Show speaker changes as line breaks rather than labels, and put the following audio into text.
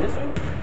This one?